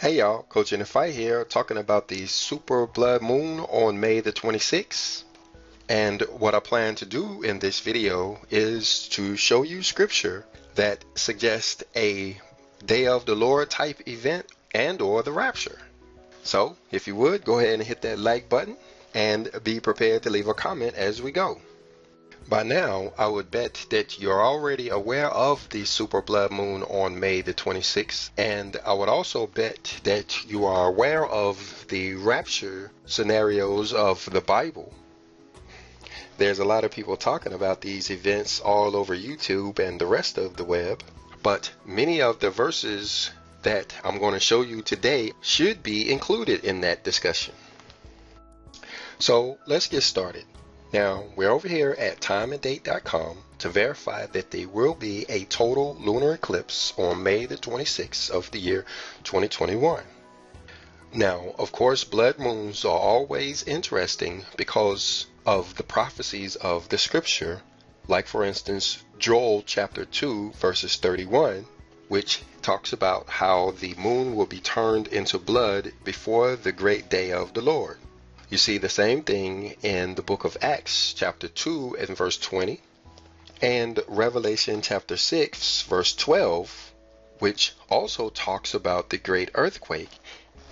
Hey y'all, Coach in the Fight here, talking about the super blood moon on May the 26th. And what I plan to do in this video is to show you scripture that suggests a day of the Lord type event and or the rapture. So if you would, go ahead and hit that like button and be prepared to leave a comment as we go. By now, I would bet that you're already aware of the super blood moon on May the 26th, and I would also bet that you are aware of the rapture scenarios of the Bible. There's a lot of people talking about these events all over YouTube and the rest of the web, but many of the verses that I'm going to show you today should be included in that discussion. So let's get started. Now, we're over here at timeanddate.com to verify that there will be a total lunar eclipse on May the 26th of the year 2021. Now, of course, blood moons are always interesting because of the prophecies of the scripture, like for instance, Joel chapter 2 verses 31, which talks about how the moon will be turned into blood before the great day of the Lord. You see the same thing in the book of Acts, chapter 2, and verse 20, and Revelation chapter 6, verse 12, which also talks about the great earthquake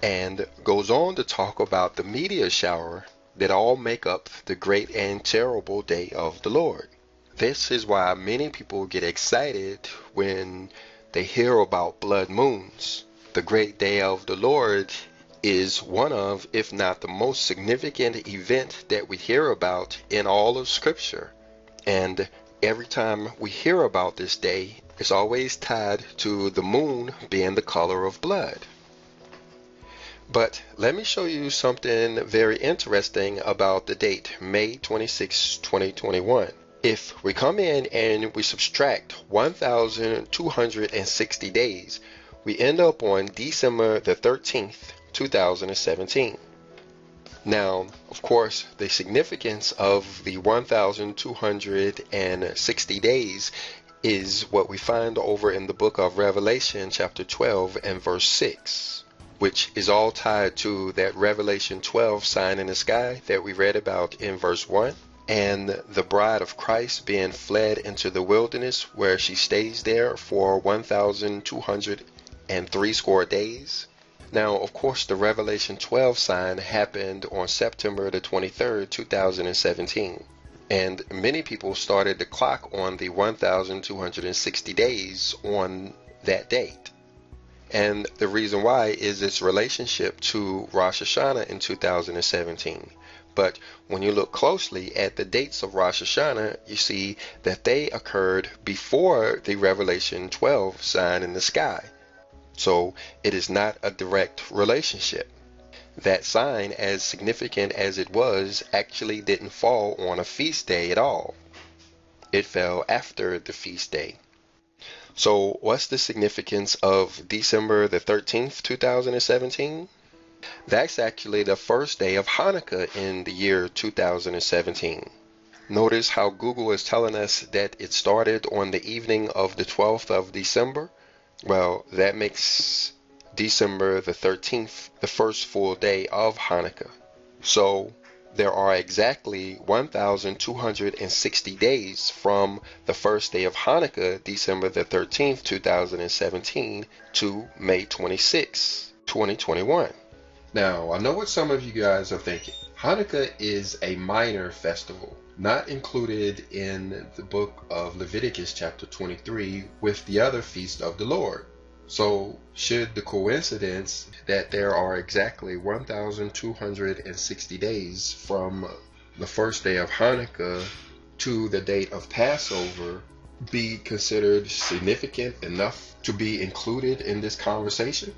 and goes on to talk about the meteor shower that all make up the great and terrible day of the Lord. This is why many people get excited when they hear about blood moons. The great day of the Lord is one of, if not the most significant event that we hear about in all of Scripture. And every time we hear about this day, it's always tied to the moon being the color of blood. But let me show you something very interesting about the date, May 26, 2021. If we come in and we subtract 1,260 days, we end up on December the 13th, 2017. Now, of course, the significance of the 1,260 days is what we find over in the book of Revelation, chapter 12, and verse 6, which is all tied to that Revelation 12 sign in the sky that we read about in verse 1, and the bride of Christ being fled into the wilderness where she stays there for 1,203 score days. Now, of course, the Revelation 12 sign happened on September the 23rd, 2017. And many people started the clock on the 1,260 days on that date. And the reason why is its relationship to Rosh Hashanah in 2017. But when you look closely at the dates of Rosh Hashanah, you see that they occurred before the Revelation 12 sign in the sky. So it is not a direct relationship. That sign, as significant as it was, actually didn't fall on a feast day at all. It fell after the feast day. So, what's the significance of December the 13th, 2017? That's actually the first day of Hanukkah in the year 2017. Notice how Google is telling us that it started on the evening of the 12th of December well, that makes December the 13th the first full day of Hanukkah. So there are exactly 1,260 days from the first day of Hanukkah, December the 13th, 2017, to May 26, 2021. Now, I know what some of you guys are thinking. Hanukkah is a minor festival not included in the book of Leviticus chapter 23 with the other feast of the Lord. So, should the coincidence that there are exactly 1,260 days from the first day of Hanukkah to the date of Passover be considered significant enough to be included in this conversation?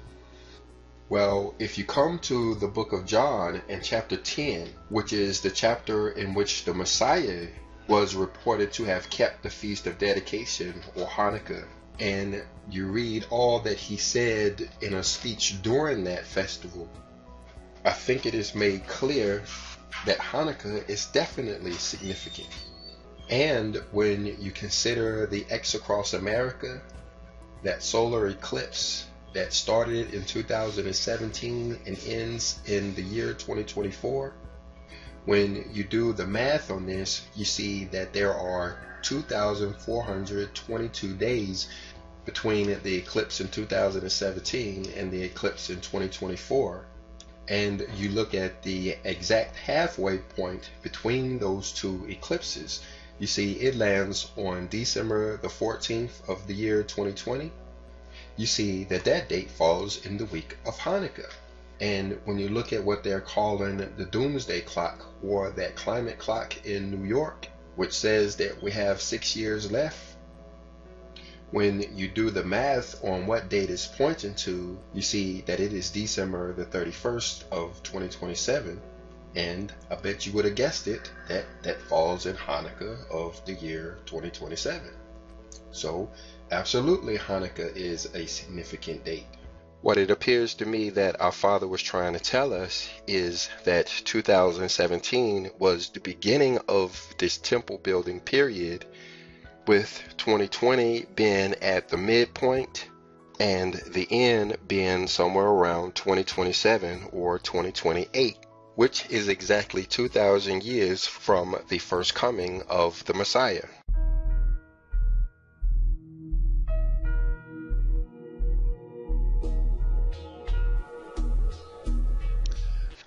Well, if you come to the book of John and chapter 10, which is the chapter in which the Messiah was reported to have kept the Feast of Dedication or Hanukkah, and you read all that he said in a speech during that festival, I think it is made clear that Hanukkah is definitely significant. And when you consider the X across America, that solar eclipse that started in 2017 and ends in the year 2024, when you do the math on this, you see that there are 2,422 days between the eclipse in 2017 and the eclipse in 2024 and you look at the exact halfway point between those two eclipses, you see it lands on December the 14th of the year 2020. You see that that date falls in the week of Hanukkah. And when you look at what they're calling the doomsday clock or that climate clock in New York, which says that we have six years left when you do the math on what date is pointing to, you see that it is December the 31st of 2027. And I bet you would have guessed it that that falls in Hanukkah of the year 2027. So, absolutely, Hanukkah is a significant date. What it appears to me that our Father was trying to tell us is that 2017 was the beginning of this temple building period with 2020 being at the midpoint and the end being somewhere around 2027 or 2028, which is exactly 2,000 years from the first coming of the Messiah.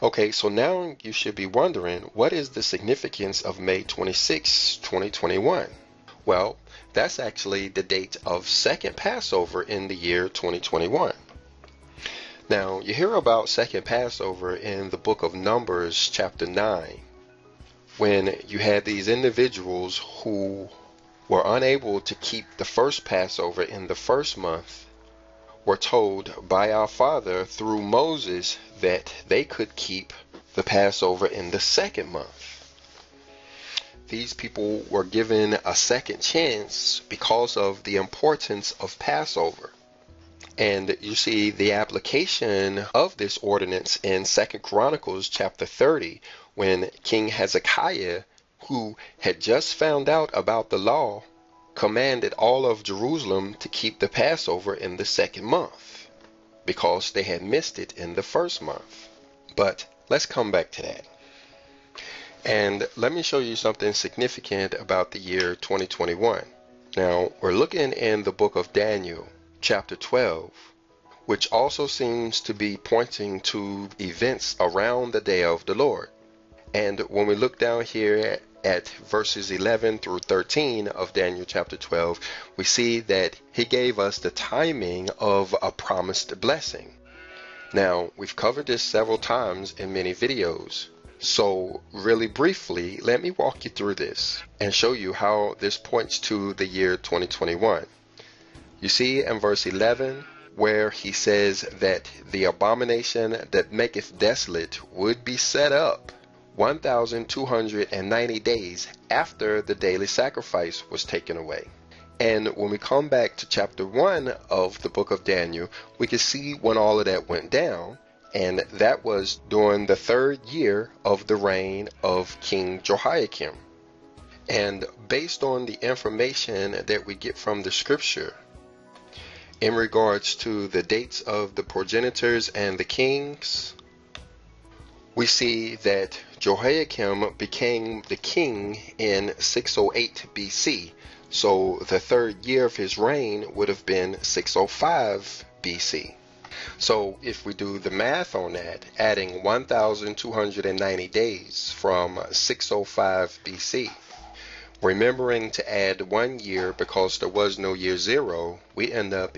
Okay, so now you should be wondering what is the significance of May 26, 2021? Well, that's actually the date of second Passover in the year 2021. Now, you hear about second Passover in the book of Numbers, chapter 9, when you had these individuals who were unable to keep the first Passover in the first month were told by our Father through Moses that they could keep the Passover in the second month these people were given a second chance because of the importance of Passover. And you see the application of this ordinance in Second Chronicles chapter 30 when King Hezekiah, who had just found out about the law, commanded all of Jerusalem to keep the Passover in the second month because they had missed it in the first month. But let's come back to that. And let me show you something significant about the year 2021. Now, we're looking in the book of Daniel, chapter 12, which also seems to be pointing to events around the day of the Lord. And when we look down here at verses 11 through 13 of Daniel chapter 12, we see that he gave us the timing of a promised blessing. Now, we've covered this several times in many videos, so really briefly, let me walk you through this and show you how this points to the year 2021. You see in verse 11 where he says that the abomination that maketh desolate would be set up 1290 days after the daily sacrifice was taken away. And when we come back to chapter 1 of the book of Daniel, we can see when all of that went down and that was during the third year of the reign of King Jehoiakim. And based on the information that we get from the scripture in regards to the dates of the progenitors and the kings, we see that Jehoiakim became the king in 608 BC. So the third year of his reign would have been 605 BC. So if we do the math on that, adding 1,290 days from 605 BC, remembering to add one year because there was no year zero, we end up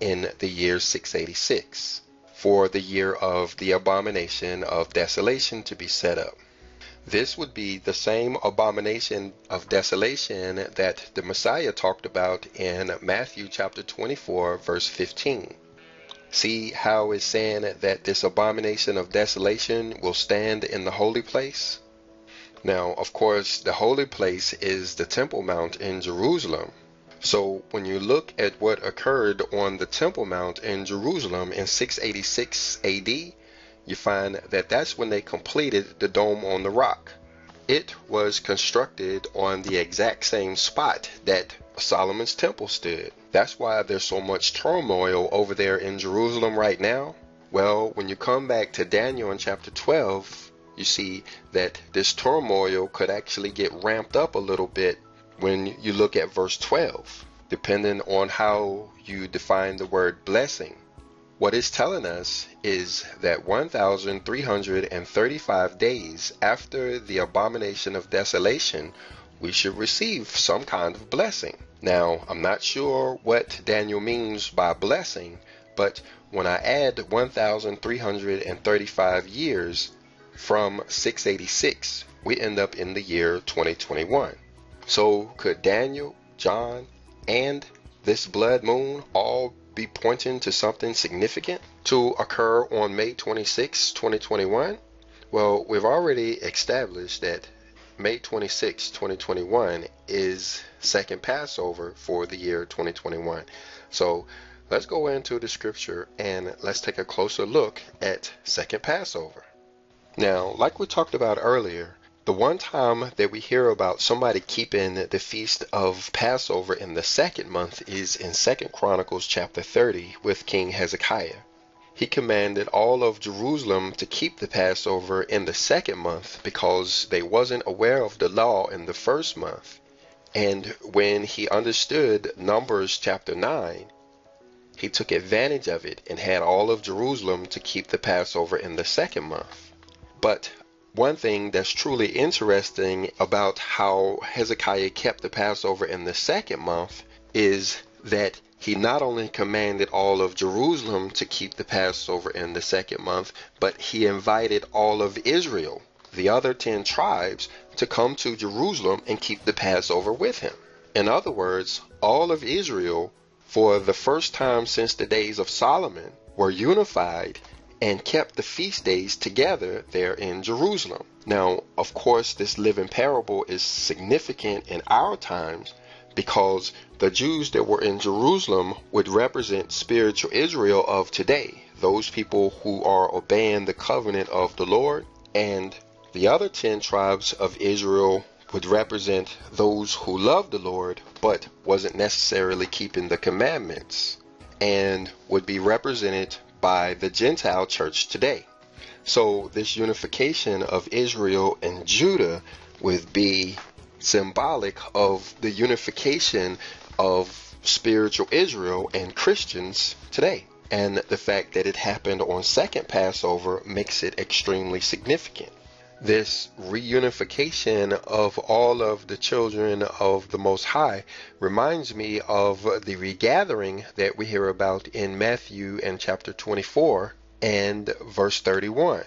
in the year 686 for the year of the abomination of desolation to be set up. This would be the same abomination of desolation that the Messiah talked about in Matthew chapter 24, verse 15. See how it's saying that this abomination of desolation will stand in the holy place? Now, of course, the holy place is the Temple Mount in Jerusalem. So when you look at what occurred on the Temple Mount in Jerusalem in 686 AD, you find that that's when they completed the Dome on the Rock. It was constructed on the exact same spot that Solomon's temple stood. That's why there's so much turmoil over there in Jerusalem right now. Well, when you come back to Daniel in chapter 12, you see that this turmoil could actually get ramped up a little bit when you look at verse 12, depending on how you define the word blessing. What it's telling us is that 1,335 days after the abomination of desolation, we should receive some kind of blessing. Now, I'm not sure what Daniel means by blessing, but when I add 1,335 years from 686, we end up in the year 2021. So, could Daniel, John, and this blood moon all be pointing to something significant to occur on May 26, 2021? Well, we've already established that May 26, 2021 is second Passover for the year 2021. So let's go into the scripture and let's take a closer look at second Passover. Now, like we talked about earlier, the one time that we hear about somebody keeping the feast of Passover in the second month is in Second Chronicles chapter 30 with King Hezekiah he commanded all of Jerusalem to keep the Passover in the second month because they wasn't aware of the law in the first month. And when he understood Numbers chapter 9, he took advantage of it and had all of Jerusalem to keep the Passover in the second month. But one thing that's truly interesting about how Hezekiah kept the Passover in the second month is that he not only commanded all of Jerusalem to keep the Passover in the second month, but he invited all of Israel, the other 10 tribes, to come to Jerusalem and keep the Passover with him. In other words, all of Israel, for the first time since the days of Solomon, were unified and kept the feast days together there in Jerusalem. Now, of course, this living parable is significant in our times because the Jews that were in Jerusalem would represent spiritual Israel of today, those people who are obeying the covenant of the Lord, and the other 10 tribes of Israel would represent those who loved the Lord but wasn't necessarily keeping the commandments and would be represented by the Gentile church today. So this unification of Israel and Judah would be symbolic of the unification of spiritual Israel and Christians today. And the fact that it happened on second Passover makes it extremely significant. This reunification of all of the children of the Most High reminds me of the regathering that we hear about in Matthew and chapter 24 and verse 31.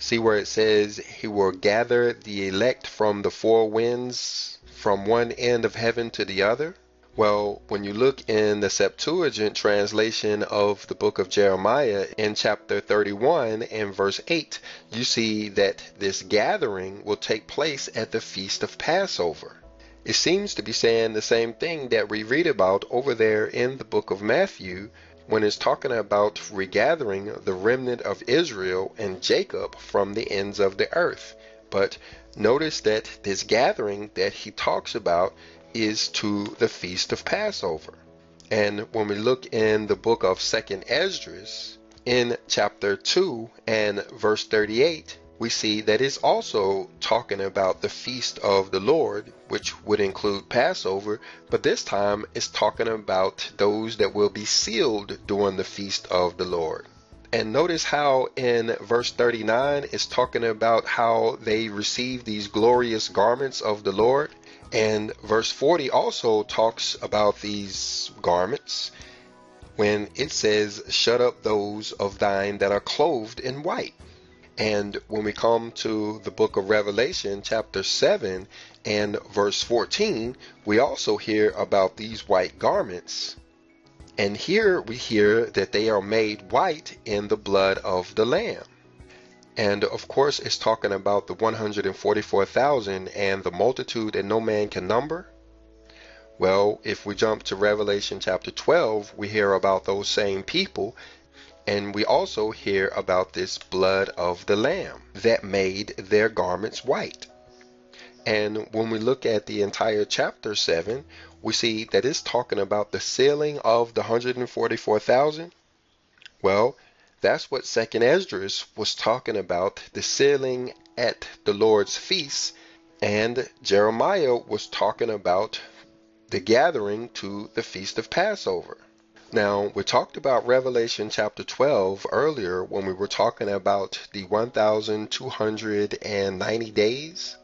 See where it says, He will gather the elect from the four winds, from one end of heaven to the other? Well, when you look in the Septuagint translation of the book of Jeremiah in chapter 31 and verse 8, you see that this gathering will take place at the feast of Passover. It seems to be saying the same thing that we read about over there in the book of Matthew when it's talking about regathering the remnant of Israel and Jacob from the ends of the earth. But notice that this gathering that he talks about is to the feast of Passover. And when we look in the book of Second Esdras, in chapter 2 and verse 38, we see that it's also talking about the feast of the Lord, which would include Passover, but this time it's talking about those that will be sealed during the feast of the Lord. And notice how in verse 39 it's talking about how they receive these glorious garments of the Lord. And verse 40 also talks about these garments when it says, Shut up those of thine that are clothed in white. And when we come to the book of Revelation, chapter 7 and verse 14, we also hear about these white garments. And here we hear that they are made white in the blood of the Lamb. And of course, it's talking about the 144,000 and the multitude that no man can number. Well, if we jump to Revelation chapter 12, we hear about those same people and we also hear about this blood of the Lamb that made their garments white. And when we look at the entire chapter 7, we see that it's talking about the sealing of the 144,000. Well, that's what Second Esdras was talking about, the sealing at the Lord's feast, and Jeremiah was talking about the gathering to the feast of Passover. Now, we talked about Revelation chapter 12 earlier when we were talking about the 1,290 days.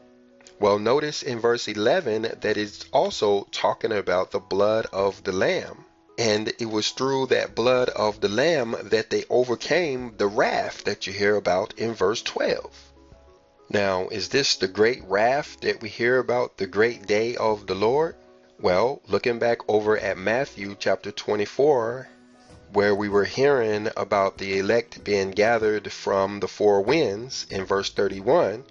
Well, notice in verse 11 that it's also talking about the blood of the Lamb. And it was through that blood of the Lamb that they overcame the wrath that you hear about in verse 12. Now, is this the great wrath that we hear about, the great day of the Lord? Well, looking back over at Matthew chapter 24, where we were hearing about the elect being gathered from the four winds in verse 31,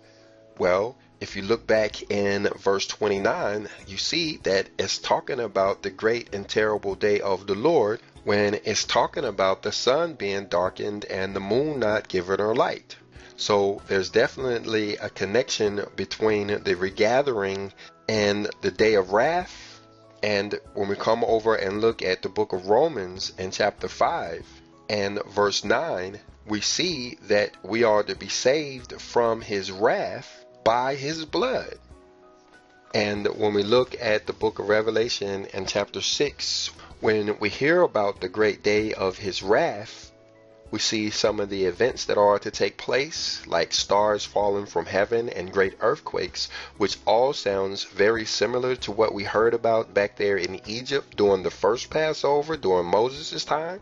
well, if you look back in verse 29, you see that it's talking about the great and terrible day of the Lord when it's talking about the sun being darkened and the moon not giving her light. So there's definitely a connection between the regathering and the day of wrath and when we come over and look at the book of Romans in chapter 5 and verse 9, we see that we are to be saved from his wrath by his blood. And when we look at the book of Revelation in chapter 6, when we hear about the great day of his wrath, we see some of the events that are to take place, like stars falling from heaven and great earthquakes, which all sounds very similar to what we heard about back there in Egypt during the first Passover during Moses' time.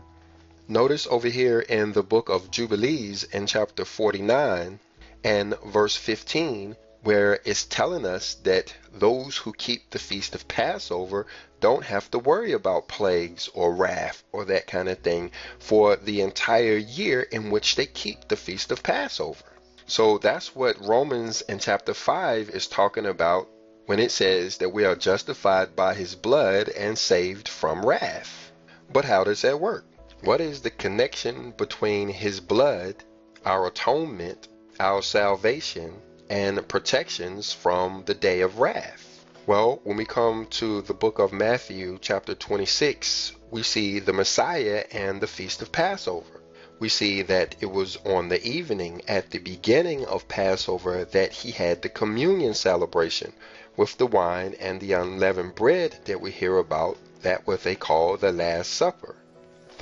Notice over here in the book of Jubilees in chapter 49 and verse 15 where it's telling us that those who keep the feast of Passover don't have to worry about plagues or wrath or that kind of thing for the entire year in which they keep the feast of Passover. So that's what Romans in chapter 5 is talking about when it says that we are justified by his blood and saved from wrath. But how does that work? What is the connection between his blood, our atonement, our salvation, and protections from the day of wrath? Well, when we come to the book of Matthew, chapter 26, we see the Messiah and the Feast of Passover. We see that it was on the evening at the beginning of Passover that he had the communion celebration with the wine and the unleavened bread that we hear about, that what they call the Last Supper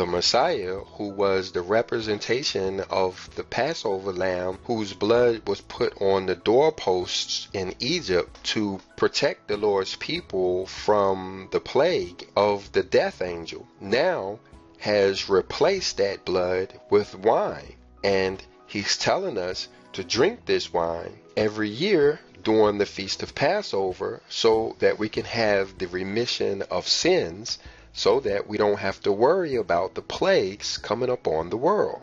the Messiah, who was the representation of the Passover lamb, whose blood was put on the doorposts in Egypt to protect the Lord's people from the plague of the death angel, now has replaced that blood with wine. And he's telling us to drink this wine every year during the feast of Passover so that we can have the remission of sins so that we don't have to worry about the plagues coming upon the world.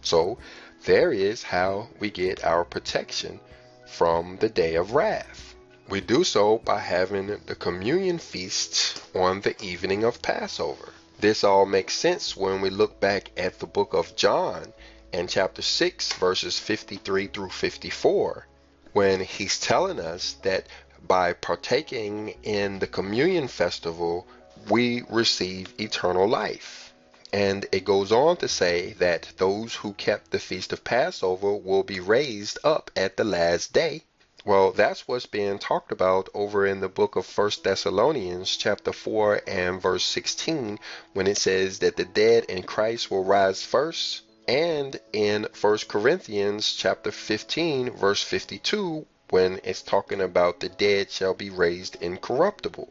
So there is how we get our protection from the day of wrath. We do so by having the communion feast on the evening of Passover. This all makes sense when we look back at the book of John and chapter 6 verses 53 through 54 when he's telling us that by partaking in the communion festival we receive eternal life. And it goes on to say that those who kept the feast of Passover will be raised up at the last day. Well, that's what's being talked about over in the book of First Thessalonians chapter 4 and verse 16 when it says that the dead in Christ will rise first and in First Corinthians chapter 15 verse 52 when it's talking about the dead shall be raised incorruptible.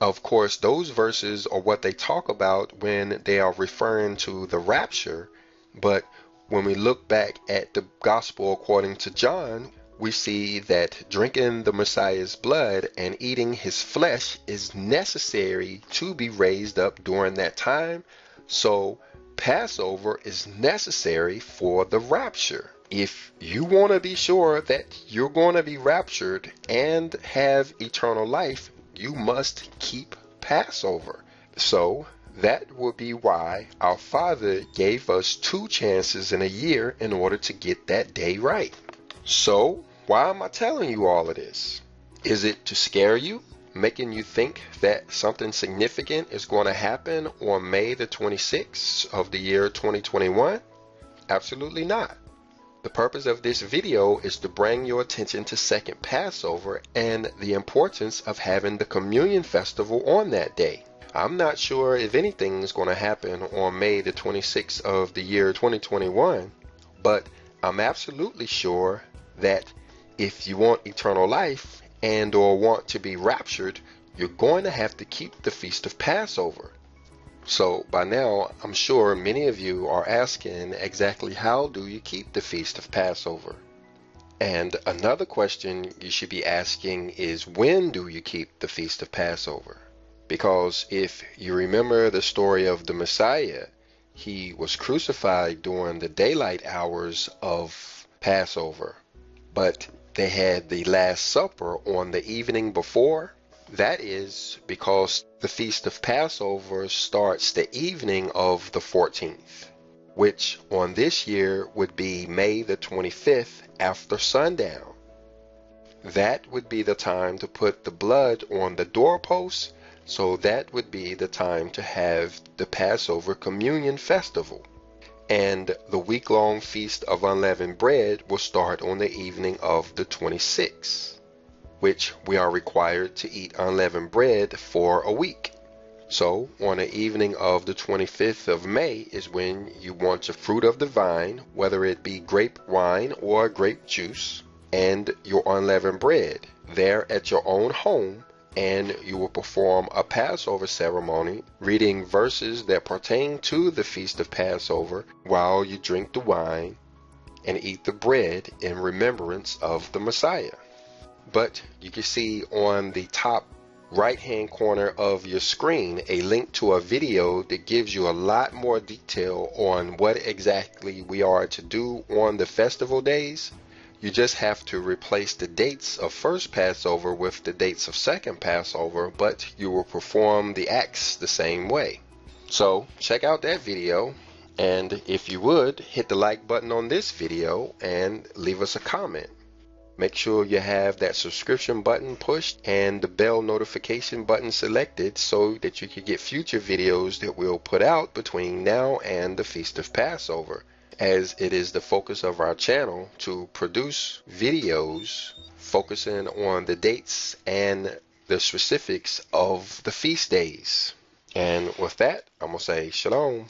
Of course, those verses are what they talk about when they are referring to the rapture. But when we look back at the gospel according to John, we see that drinking the Messiah's blood and eating his flesh is necessary to be raised up during that time. So, Passover is necessary for the rapture. If you want to be sure that you're going to be raptured and have eternal life, you must keep Passover. So that would be why our Father gave us two chances in a year in order to get that day right. So, why am I telling you all of this? Is it to scare you? making you think that something significant is going to happen on May the 26th of the year 2021? Absolutely not. The purpose of this video is to bring your attention to Second Passover and the importance of having the Communion Festival on that day. I'm not sure if anything is going to happen on May the 26th of the year 2021, but I'm absolutely sure that if you want eternal life and or want to be raptured, you're going to have to keep the feast of Passover. So by now, I'm sure many of you are asking exactly how do you keep the feast of Passover? And another question you should be asking is when do you keep the feast of Passover? Because if you remember the story of the Messiah, he was crucified during the daylight hours of Passover. But they had the Last Supper on the evening before. That is because the Feast of Passover starts the evening of the 14th, which on this year would be May the 25th after sundown. That would be the time to put the blood on the doorposts, so that would be the time to have the Passover Communion Festival and the week long feast of unleavened bread will start on the evening of the 26th, which we are required to eat unleavened bread for a week. So, on the evening of the 25th of May is when you want your fruit of the vine, whether it be grape wine or grape juice, and your unleavened bread there at your own home and you will perform a Passover ceremony, reading verses that pertain to the feast of Passover while you drink the wine and eat the bread in remembrance of the Messiah. But you can see on the top right hand corner of your screen a link to a video that gives you a lot more detail on what exactly we are to do on the festival days you just have to replace the dates of first Passover with the dates of second Passover, but you will perform the acts the same way. So check out that video and if you would, hit the like button on this video and leave us a comment. Make sure you have that subscription button pushed and the bell notification button selected so that you can get future videos that we'll put out between now and the Feast of Passover as it is the focus of our channel to produce videos focusing on the dates and the specifics of the feast days. And with that, I'm going to say shalom.